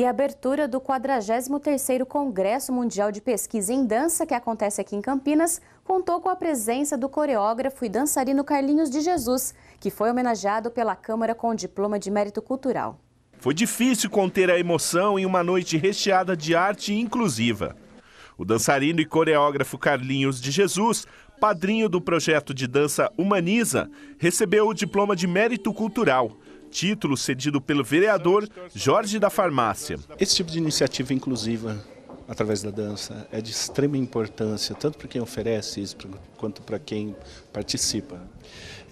E a abertura do 43º Congresso Mundial de Pesquisa em Dança, que acontece aqui em Campinas, contou com a presença do coreógrafo e dançarino Carlinhos de Jesus, que foi homenageado pela Câmara com o diploma de mérito cultural. Foi difícil conter a emoção em uma noite recheada de arte inclusiva. O dançarino e coreógrafo Carlinhos de Jesus, padrinho do projeto de dança Humaniza, recebeu o diploma de mérito cultural título cedido pelo vereador Jorge da Farmácia. Esse tipo de iniciativa inclusiva através da dança é de extrema importância, tanto para quem oferece isso quanto para quem participa.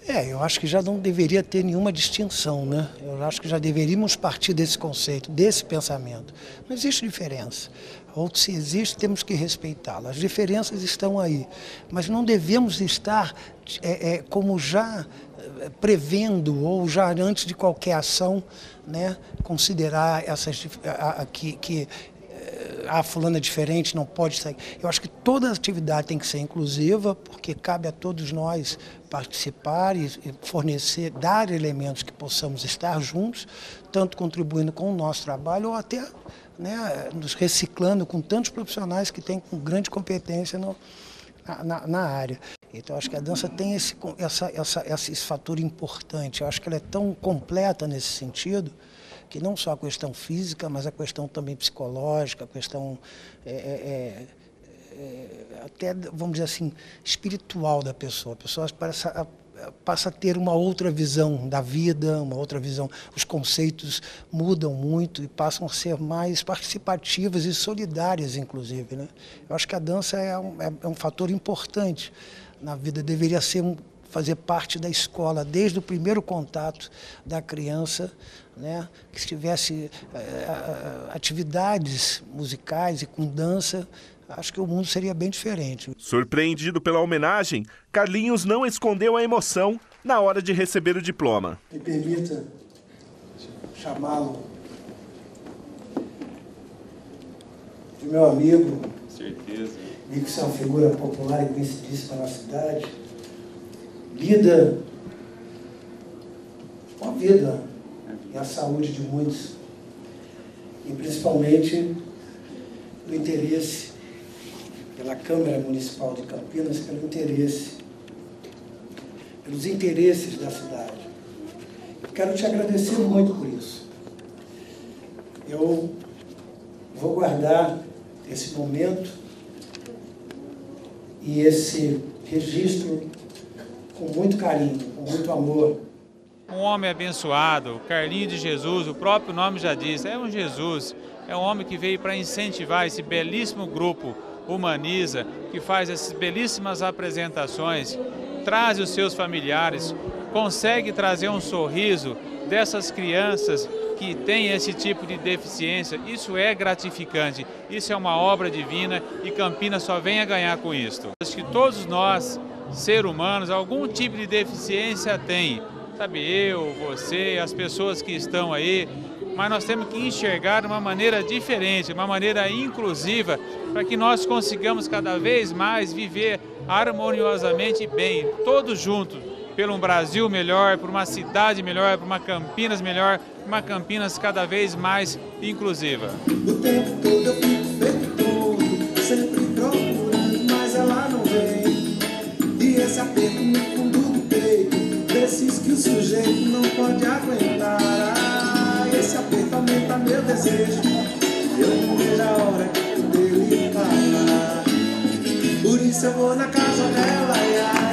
É, eu acho que já não deveria ter nenhuma distinção, né? Eu acho que já deveríamos partir desse conceito, desse pensamento. Não existe diferença. Ou se existe, temos que respeitá-la. As diferenças estão aí, mas não devemos estar é, é, como já é, prevendo ou já antes de qualquer ação, né, considerar essas que, que ah, fulano é diferente, não pode sair. Eu acho que toda atividade tem que ser inclusiva, porque cabe a todos nós participar e fornecer, dar elementos que possamos estar juntos, tanto contribuindo com o nosso trabalho ou até né, nos reciclando com tantos profissionais que têm grande competência no, na, na, área. Então, acho que a dança tem esse, essa, essa, esse fator importante. Eu acho que ela é tão completa nesse sentido que não só a questão física, mas a questão também psicológica, a questão é, é, é, é até, vamos dizer assim, espiritual da pessoa. A pessoa parece, a, passa a ter uma outra visão da vida, uma outra visão. Os conceitos mudam muito e passam a ser mais participativas e solidárias, inclusive. Né? Eu acho que a dança é um, é, é um fator importante na vida, deveria ser um, fazer parte da escola desde o primeiro contato da criança né, que tivesse é, atividades musicais e com dança, acho que o mundo seria bem diferente. Surpreendido pela homenagem, Carlinhos não escondeu a emoção na hora de receber o diploma. Me permita chamá-lo de meu amigo. Certeza. Vi que você é uma figura popular e conhecidíssima na cidade. Lida com a vida e a saúde de muitos, e principalmente o interesse pela Câmara Municipal de Campinas, pelo interesse, pelos interesses da cidade. quero te agradecer muito por isso. Eu vou guardar esse momento e esse registro com muito carinho, com muito amor um homem abençoado, Carlinho de Jesus, o próprio nome já diz, é um Jesus, é um homem que veio para incentivar esse belíssimo grupo Humaniza, que faz essas belíssimas apresentações, traz os seus familiares, consegue trazer um sorriso dessas crianças que têm esse tipo de deficiência. Isso é gratificante, isso é uma obra divina e Campinas só vem a ganhar com isso. Acho que todos nós, seres humanos, algum tipo de deficiência tem sabe, eu, você, as pessoas que estão aí, mas nós temos que enxergar de uma maneira diferente, uma maneira inclusiva, para que nós consigamos cada vez mais viver harmoniosamente bem, todos juntos, pelo um Brasil melhor, por uma cidade melhor, por uma Campinas melhor, uma Campinas cada vez mais inclusiva. Casa dela.